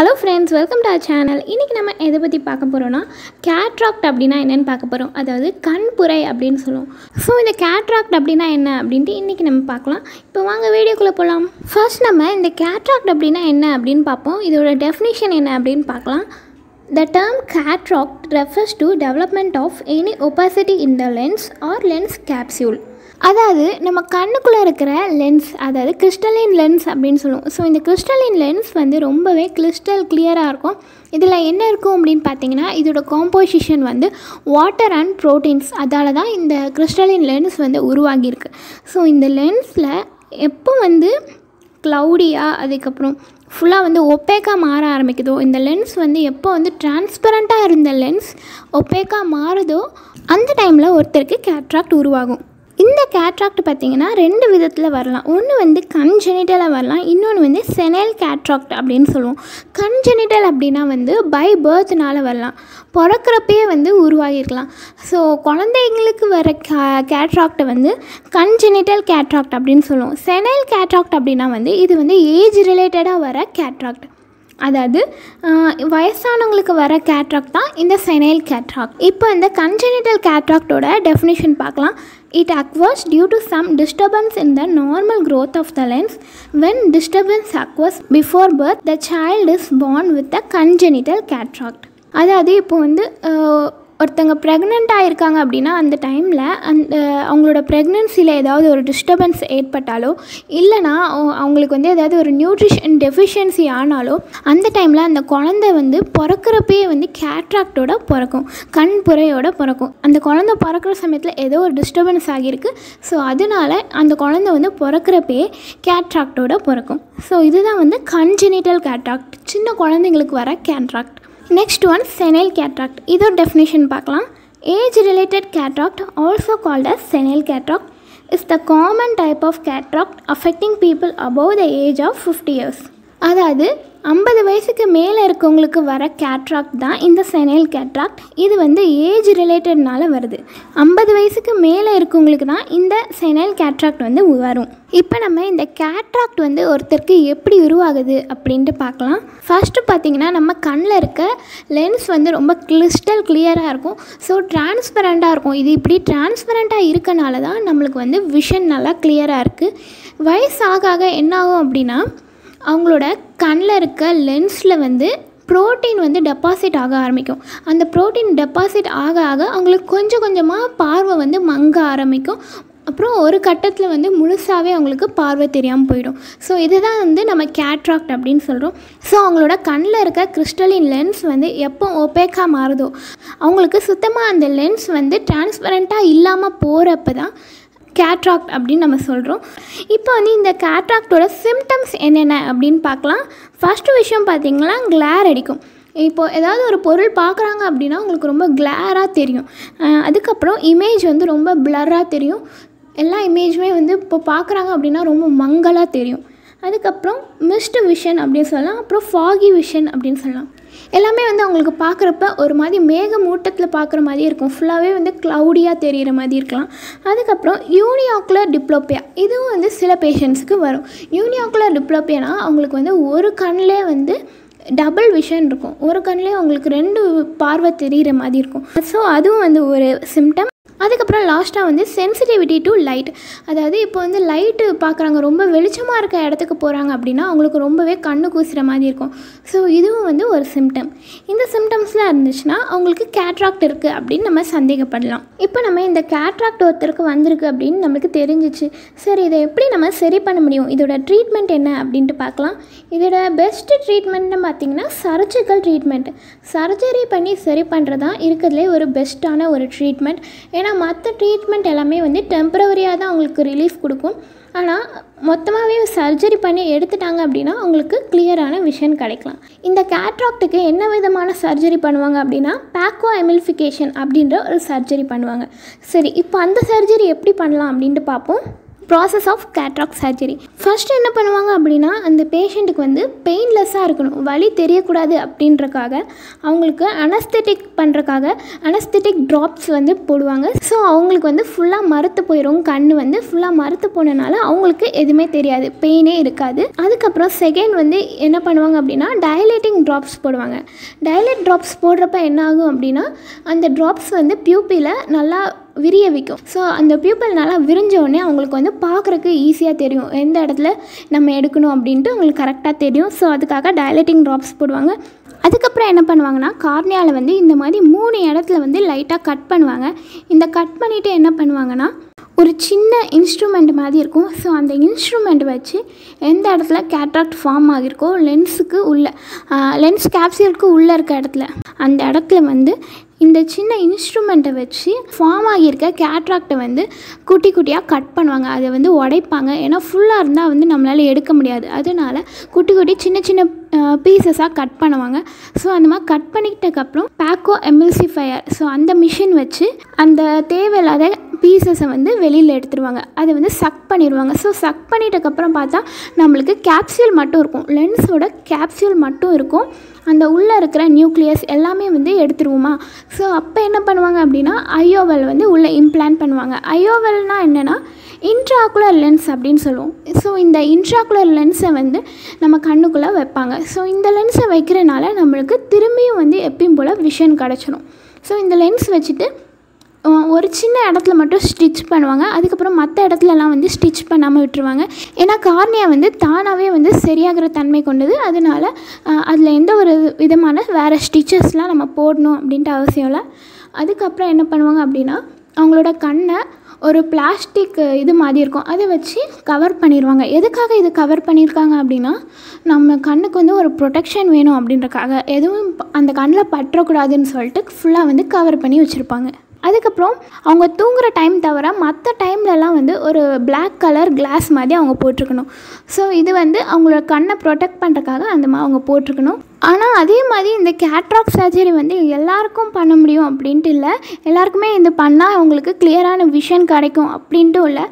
Hello friends welcome to our channel இன்றைக்கி நம்ம எதை பற்றி பார்க்க போகிறோன்னா கேட்ராக்ட் அப்படின்னா என்னென்னு பார்க்க போகிறோம் அதாவது கண்புரை அப்படின்னு சொல்லுவோம். ஸோ இந்த கேட்ராக்ட் அப்படின்னா என்ன அப்படின்ட்டு இன்றைக்கி நம்ம பார்க்கலாம். இப்போ வாங்க வீடியோக்குள்ளே போகலாம் ஃபர்ஸ்ட் நம்ம இந்த கேட்ராக்ட் அப்படின்னா என்ன அப்படின்னு பார்ப்போம். இதோட டெஃபினிஷன் என்ன அப்படின்னு பார்க்கலாம். The term cataract refers to development of any opacity in the lens or lens capsule. அதாவது நம்ம கண்ணுக்குள்ளே இருக்கிற லென்ஸ் அதாவது கிறிஸ்டலின் லென்ஸ் அப்படின்னு சொல்லுவோம். ஸோ இந்த கிறிஸ்டலின் லென்ஸ் வந்து ரொம்பவே கிறிஸ்டல் கிளியராக இருக்கும். இதில் என்ன இருக்கும் அப்படின்னு பார்த்தீங்கன்னா இதோட காம்போசிஷன் வந்து வாட்டர் அண்ட் ப்ரோட்டீன்ஸ் அதால் தான் இந்த கிறிஸ்டலின் லென்ஸ் வந்து உருவாகியிருக்கு. ஸோ இந்த லென்ஸில் எப்போ வந்து க்ளவுடியாக அதுக்கப்புறம் ஃபுல்லாக வந்து ஒப்பேக்காக மாற ஆரம்பிக்குதோ இந்த லென்ஸ் வந்து எப்போ வந்து டிரான்ஸ்பரண்ட்டாக இருந்த லென்ஸ் ஒப்பேக்காக மாறுதோ அந்த டைமில் ஒருத்தருக்கு கேட்ராக்ட் உருவாகும். இந்த கேட்ராக்ட் பார்த்திங்கன்னா ரெண்டு விதத்தில் வரலாம். ஒன்று வந்து கன்ஜெனிட்டலாக வரலாம். இன்னொன்று வந்து செனல் கேட்ராக்ட் அப்படின்னு சொல்லுவோம். கன்ஜெனிட்டல் அப்படின்னா வந்து பை பர்த்னால வரலாம். பிறக்கிறப்பே வந்து உருவாகிருக்கலாம் ஸோ குழந்தைங்களுக்கு வர கே கேட்ராக்டை வந்து கன்ஜெனிட்டல் கேட்ராக்ட் அப்படின்னு சொல்லுவோம். செனல் கேட்ராக்ட் அப்படின்னா வந்து இது வந்து ஏஜ் ரிலேட்டடாக வர கேட்ராக்ட் அதாவது வயசானவங்களுக்கு வர கேட்ராக்ட் தான் இந்த செனைல் கேட்ராக்ட் இப்போ இந்த கன்ஜெனிட்டல் கேட்ராக்டோட டெஃபினேஷன் பார்க்கலாம். it occurs due to some disturbance in the normal growth of the lens when disturbance occurs before birth the child is born with the congenital cataract அதாவது இப்போ வந்து ஆஹ், ஒருத்தங்க ப்ரெக்னென்ட் ஆகிருக்காங்க அப்படின்னா அந்த டைமில் அந்த அவங்களோட ப்ரெக்னென்சியில் ஏதாவது ஒரு டிஸ்டர்பன்ஸ் ஏற்பட்டாலோ இல்லைனா அவங்களுக்கு வந்து ஏதாவது ஒரு நியூட்ரிஷன் டெஃபிஷியன்சி ஆனாலோ அந்த டைமில் அந்த குழந்தை வந்து பிறக்கிறப்பே வந்து கேட்ராக்டோட பிறக்கும் கண் புறையோட பிறக்கும். அந்த குழந்தை பிறக்கிற சமயத்தில் ஏதோ ஒரு டிஸ்டர்பன்ஸ் ஆகியிருக்கு. ஸோ அதனால அந்த குழந்தை வந்து பிறக்கிறப்பே கேட்ராக்டோட பிறக்கும். ஸோ இதுதான் வந்து கன்ஜெனிட்டல் கேட்ராக்ட் சின்ன குழந்தைங்களுக்கு வர cataract next one senile cataract இதோட டெஃபினேஷன் பார்க்கலாம் age related cataract also called as senile cataract is the common type of cataract affecting people above the age of fifty years அதாவது ஐம்பது வயசுக்கு மேலே இருக்கவங்களுக்கு வர கேட்ராக்ட் தான் இந்த செனைல் கேட்ராக்ட். இது வந்து ஏஜ் ரிலேட்டட்னால வருது. ஐம்பது வயசுக்கு மேலே இருக்கவங்களுக்கு தான் இந்த செனைல் கேட்ராக்ட் வந்து வரும். இப்போ நம்ம இந்த கேட்ராக்ட் வந்து ஒருத்தருக்கு எப்படி உருவாகுது அப்படின்ட்டு பார்க்கலாம். ஃபஸ்ட்டு பார்த்தீங்கன்னா நம்ம கண்ணில் இருக்க லென்ஸ் வந்து ரொம்ப கிறிஸ்டல் கிளியராக இருக்கும். ஸோ டிரான்ஸ்பரண்ட்டாக இருக்கும். இது இப்படி டிரான்ஸ்பரண்ட்டாக இருக்கனால தான் நம்மளுக்கு வந்து விஷன் நல்லா கிளியராக இருக்குது வயசாக ஆக ஆக என்ன ஆகும் அப்படின்னா அவங்களோட கண்ணில் இருக்க லென்ஸில் வந்து புரோட்டீன் வந்து டெபாசிட் ஆக ஆரம்பிக்கும். அந்த ப்ரோட்டீன் டெபாசிட் ஆக ஆக அவங்களுக்கு கொஞ்சம் கொஞ்சமாக பார்வை வந்து மங்க ஆரம்பிக்கும். அப்புறம் ஒரு கட்டத்தில் வந்து முழுசாகவே அவங்களுக்கு பார்வை தெரியாமல் போயிடும். ஸோ இதுதான் வந்து நம்ம கேட்ராக்ட் அப்படின்னு சொல்கிறோம் ஸோ அவங்களோட கண்ணில் இருக்க கிறிஸ்டலின் லென்ஸ் வந்து எப்போ ஒப்பேக்காக மாறுதோ அவங்களுக்கு சுத்தமாக அந்த லென்ஸ் வந்து டிரான்ஸ்பரண்ட்டாக இல்லாமல் போகிறப்ப தான் கேட்ராக்ட் அப்படின்னு நம்ம சொல்கிறோம் இப்போ வந்து இந்த கேட்ராக்டோட சிம்டம்ஸ் என்னென்ன அப்படின்னு பார்க்கலாம். ஃபஸ்ட்டு விஷயம் பார்த்தீங்கன்னா கிளார் அடிக்கும். இப்போ ஏதாவது ஒரு பொருள் பார்க்குறாங்க அப்படின்னா உங்களுக்கு ரொம்ப கிளாராக தெரியும். அதுக்கப்புறம் இமேஜ் வந்து ரொம்ப பிளராக தெரியும். எல்லா இமேஜுமே வந்து இப்போ பார்க்குறாங்க அப்படின்னா ரொம்ப மங்கலாக தெரியும். அதுக்கப்புறம் மிஸ்டு விஷன் அப்படின்னு சொல்லலாம். அப்புறம் ஃபாகி விஷன் அப்படின்னு சொல்லலாம். எல்லாமே வந்து அவங்களுக்கு பார்க்குறப்ப ஒரு மாதிரி மேகமூட்டத்தில் பார்க்குற மாதிரி இருக்கும். ஃபுல்லாகவே வந்து க்ளவுடியாக தெரிகிற மாதிரி இருக்கலாம். அதுக்கப்புறம் யூனியாக்குலர் டிப்ளோப்பியா இதுவும் வந்து சில பேஷண்ட்ஸுக்கு வரும். யூனியாக்குலர் டிப்ளோப்பியானா அவங்களுக்கு வந்து ஒரு கண்ணிலே வந்து டபுள் விஷன் இருக்கும். ஒரு கண்ணிலே அவங்களுக்கு ரெண்டு பார்வை தெரிகிற மாதிரி இருக்கும். ஸோ அதுவும் வந்து ஒரு சிம்டம் அதுக்கப்புறம் லாஸ்ட்டாக வந்து சென்சிட்டிவிட்டி டு லைட் அதாவது இப்போ வந்து லைட்டு பார்க்குறாங்க ரொம்ப வெளிச்சமாக இருக்க இடத்துக்கு போகிறாங்க அப்படின்னா அவங்களுக்கு ரொம்பவே கண்ணு கூசுகிற மாதிரி இருக்கும். ஸோ இதுவும் வந்து ஒரு சிம்டம் இந்த சிம்டம்ஸ்லாம் இருந்துச்சுன்னா அவங்களுக்கு கேட்ராக்ட் இருக்குது அப்படின்னு நம்ம சந்தேகப்படலாம். இப்போ நம்ம இந்த கேட்ராக்ட் ஒருத்தருக்கு வந்திருக்கு அப்படின்னு நம்மளுக்கு தெரிஞ்சிச்சு. சரி இதை எப்படி நம்ம சரி பண்ண முடியும்? இதோட ட்ரீட்மெண்ட் என்ன அப்படின்ட்டு பார்க்கலாம். இதோட பெஸ்ட்டு ட்ரீட்மெண்ட்னு பார்த்தீங்கன்னா சர்ஜிக்கல் ட்ரீட்மெண்ட் சர்ஜரி பண்ணி சரி பண்ணுறது தான் இருக்கிறதுலே ஒரு பெஸ்ட்டான ஒரு ட்ரீட்மெண்ட் ஏன்னா மற்ற ட்ரீட்மெண்ட் எல்லாமே வந்து டெம்பரவரியாக தான் அவங்களுக்கு ரிலீஃப் கொடுக்கும். ஆனால் மொத்தமாகவே சர்ஜரி பண்ணி எடுத்துட்டாங்க அப்படின்னா அவங்களுக்கு கிளியரான விஷன் கிடைக்கலாம். இந்த கேட்ராக்டுக்கு என்ன விதமான சர்ஜரி பண்ணுவாங்க அப்படின்னா பேக்கோ எமில்ஃபிகேஷன் அப்படின்ற ஒரு சர்ஜரி பண்ணுவாங்க. சரி இப்போ அந்த சர்ஜரி எப்படி பண்ணலாம் அப்படின்ட்டு பார்ப்போம். Process of cataract surgery first என்ன பண்ணுவாங்க அப்படின்னா அந்த பேஷண்ட்டுக்கு வந்து பெயின்லெஸ்ஸாக இருக்கணும். வலி தெரியக்கூடாது அப்படின்றக்காக அவங்களுக்கு அனஸ்தெட்டிக் பண்ணுறக்காக அனஸ்தெட்டிக் ட்ராப்ஸ் வந்து போடுவாங்க. ஸோ அவங்களுக்கு வந்து ஃபுல்லாக மறுத்து போயிடும் கண் வந்து ஃபுல்லாக மறுத்து போனனால அவங்களுக்கு எதுவுமே தெரியாது. பெயினே இருக்காது. அதுக்கப்புறம் செகண்ட் வந்து என்ன பண்ணுவாங்க அப்படின்னா டயலேட்டிங் ட்ராப்ஸ் போடுவாங்க. டயலேட் ட்ராப்ஸ் போடுறப்ப என்ன ஆகும் அப்படின்னா அந்த ட்ராப்ஸ் வந்து பியூப்பியில் நல்லா விரிய வைக்கும் ஸோ அந்த பியூப்பிள் நல்லா விரிஞ்ச உடனே அவங்களுக்கு வந்து பார்க்குறக்கு ஈஸியாக தெரியும். எந்த இடத்துல நம்ம எடுக்கணும் அப்படின்ட்டு அவங்களுக்கு கரெக்டாக தெரியும். ஸோ அதுக்காக டயலட்டிங் ட்ராப்ஸ் போடுவாங்க. அதுக்கப்புறம் என்ன பண்ணுவாங்கன்னா கார்னியாவில் வந்து இந்த மாதிரி மூணு இடத்துல வந்து லைட்டாக கட் பண்ணுவாங்க. இந்த கட் பண்ணிவிட்டு என்ன பண்ணுவாங்கன்னா ஒரு சின்ன இன்ஸ்ட்ருமெண்ட் மாதிரி இருக்கும். ஸோ அந்த இன்ஸ்ட்ருமெண்ட் வச்சு எந்த இடத்துல கேட்ராக்ட் ஃபார்ம் ஆகிருக்கோ லென்ஸுக்கு உள்ள லென்ஸ் கேப்சியலுக்கு உள்ளே இருக்க இடத்துல அந்த இடத்துல வந்து இந்த சின்ன இன்ஸ்ட்ருமெண்ட்டை வச்சு ஃபார்ம் ஆகியிருக்க கேட்ராக்டை வந்து குட்டி குட்டியாக கட் பண்ணுவாங்க. அதை வந்து உடைப்பாங்க. ஏன்னா ஃபுல்லாக இருந்தால் வந்து நம்மளால் எடுக்க முடியாது. அதனால குட்டி குட்டி சின்ன சின்ன பீசஸாக கட் பண்ணுவாங்க. ஸோ அந்த மாதிரி கட் பண்ணிக்கிட்டக்கப்புறம் பேக்கோ எம்எல்சிஃபயர் ஸோ அந்த மிஷின் வச்சு அந்த தேவையில்லாத பீசஸை வந்து வெளியில் எடுத்துருவாங்க. அதை வந்து சக் பண்ணிடுவாங்க ஸோ சக் பண்ணிட்டக்கப்புறம் பார்த்தா நம்மளுக்கு கேப்சியூல் மட்டும் இருக்கும். லென்ஸோட கேப்சியூல் மட்டும் இருக்கும். அந்த உள்ளே இருக்கிற நியூக்ளியஸ் எல்லாமே வந்து எடுத்துருவோமா? ஸோ அப்போ என்ன பண்ணுவாங்க அப்படின்னா ஐயோவல் வந்து உள்ளே இம்ப்ளான்ட் பண்ணுவாங்க. ஐயோவல்னால் என்னென்னா இன்ட்ராகுலர் லென்ஸ் அப்படின்னு சொல்லுவோம். ஸோ இந்த இன்ட்ராகுலர் லென்ஸை வந்து நம்ம கண்ணுக்குள்ளே வைப்பாங்க. ஸோ இந்த லென்ஸை வைக்கிறனால நம்மளுக்கு திரும்பியும் வந்து எப்பயும் போல் விஷன் கிடச்சிடும் ஸோ இந்த லென்ஸ் வச்சுட்டு ஒரு சின்ன இடத்துல மட்டும் ஸ்டிச் பண்ணுவாங்க. அதுக்கப்புறம் மற்ற இடத்துலலாம் வந்து ஸ்டிச் பண்ணாமல் விட்டுருவாங்க. ஏன்னா கார்னியா வந்து தானாகவே வந்து சரியாகிற தன்மை கொண்டது. அதனால அதில் எந்த ஒரு விதமான வேறு ஸ்டிச்சஸ்லாம் நம்ம போடணும் அப்படின்ட்டு அவசியம் இல்லை. அதுக்கப்புறம் என்ன பண்ணுவாங்க அப்படின்னா அவங்களோட கண்ணை ஒரு பிளாஸ்டிக் இது மாதிரி இருக்கும். அதை வச்சு கவர் பண்ணிடுவாங்க எதுக்காக இது கவர் பண்ணியிருக்காங்க அப்படின்னா நம்ம கண்ணுக்கு வந்து ஒரு ப்ரொடெக்ஷன் வேணும் அப்படின்றக்காக. எதுவும் அந்த கண்ணில் பற்றக்கூடாதுன்னு சொல்லிட்டு ஃபுல்லாக வந்து கவர் பண்ணி வச்சுருப்பாங்க. அதுக்கப்புறம் அவங்க தூங்குகிற டைம் தவிர மற்ற டைம்லலாம் வந்து ஒரு பிளாக் கலர் கிளாஸ் மாதிரி அவங்க போட்டிருக்கணும். ஸோ இது வந்து அவங்களோட கண்ணை ப்ரொடெக்ட் பண்ணுறக்காக அந்த மாதிரி அவங்க போட்டிருக்கணும். ஆனால் அதே மாதிரி இந்த கேட்ராக் சர்ஜரி வந்து எல்லாருக்கும் பண்ண முடியும் அப்படின்ட்டு இல்லை. எல்லாருக்குமே இது பண்ணால் அவங்களுக்கு கிளியரான விஷன் கிடைக்கும் அப்படின்ட்டு இல்லை.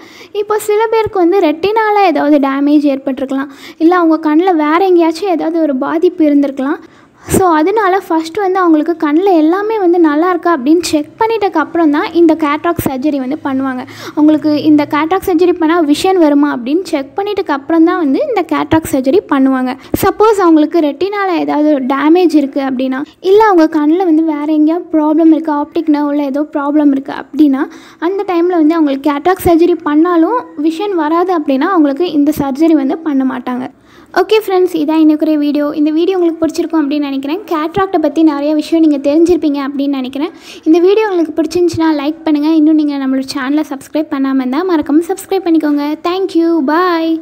இப்போ சில பேருக்கு வந்து ரெட்டினால் ஏதாவது டேமேஜ் ஏற்பட்டிருக்கலாம். இல்லை அவங்க கண்ணில் வேறு எங்கேயாச்சும் ஏதாவது ஒரு பாதிப்பு இருந்திருக்கலாம். ஸோ அதனால ஃபஸ்ட்டு வந்து அவங்களுக்கு கண்ணில் எல்லாமே வந்து நல்லா இருக்கா அப்படின்னு செக் பண்ணிட்டக்கு அப்புறம் தான் இந்த கேட்ராக் சர்ஜரி வந்து பண்ணுவாங்க. அவங்களுக்கு இந்த கேட்ராக் சர்ஜரி பண்ணால் விஷன் வருமா அப்படின்னு செக் பண்ணிட்டக்கு அப்புறம் தான் வந்து இந்த கேட்ராக் சர்ஜரி பண்ணுவாங்க. சப்போஸ் அவங்களுக்கு ரெட்டினால் ஏதாவது டேமேஜ் இருக்குது அப்படின்னா இல்லை அவங்க கண்ணில் வந்து வேறு எங்கேயா ப்ராப்ளம் இருக்குது ஆப்டிக் நர்வில் ஏதோ ப்ராப்ளம் இருக்குது அப்படின்னா அந்த டைமில் வந்து அவங்களுக்கு கேட்ராக் சர்ஜரி பண்ணாலும் விஷன் வராது அப்படின்னா அவங்களுக்கு இந்த சர்ஜரி வந்து பண்ண மாட்டாங்க. ஓகே ஃப்ரெண்ட்ஸ் இதான் இன்னைக்குரிய வீடியோ இந்த வீடியோ உங்களுக்கு பிடிச்சிருக்கும் அப்படின்னு நினைக்கிறேன். கேட்ராக்டை பற்றி நிறைய விஷயம் நீங்கள் தெரிஞ்சிருப்பீங்க அப்படின்னு நினைக்கிறேன். இந்த வீடியோ உங்களுக்கு பிடிச்சிருந்துச்சுன்னா லைக் பண்ணுங்கள் இன்னும் நீங்கள் நம்மளோட சேனலை சப்ஸ்கிரைப் பண்ணாமல் இருந்தால் மறக்காமல் சப்ஸ்கிரைப் பண்ணிக்கோங்க. Thank you bye